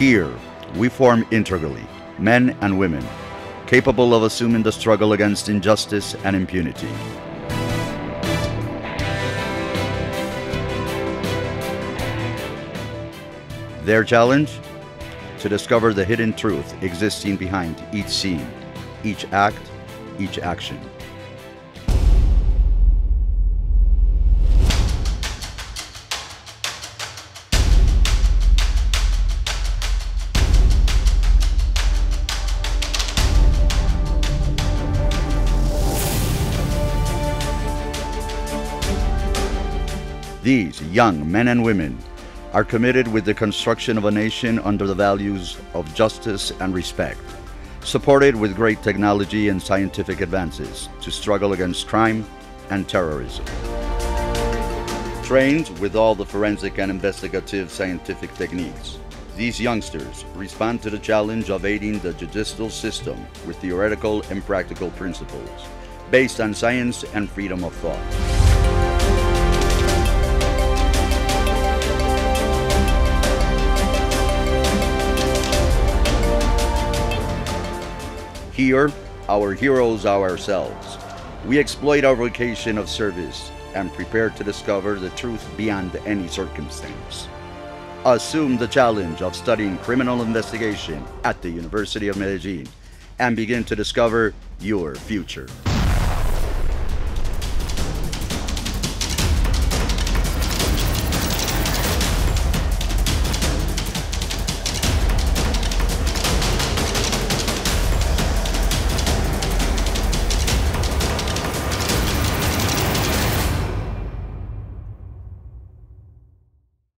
Here, we form integrally, men and women, capable of assuming the struggle against injustice and impunity. Their challenge? To discover the hidden truth existing behind each scene, each act, each action. These young men and women are committed with the construction of a nation under the values of justice and respect, supported with great technology and scientific advances to struggle against crime and terrorism. Trained with all the forensic and investigative scientific techniques, these youngsters respond to the challenge of aiding the judicial system with theoretical and practical principles based on science and freedom of thought. Here, our heroes are ourselves. We exploit our vocation of service and prepare to discover the truth beyond any circumstance. Assume the challenge of studying criminal investigation at the University of Medellin and begin to discover your future.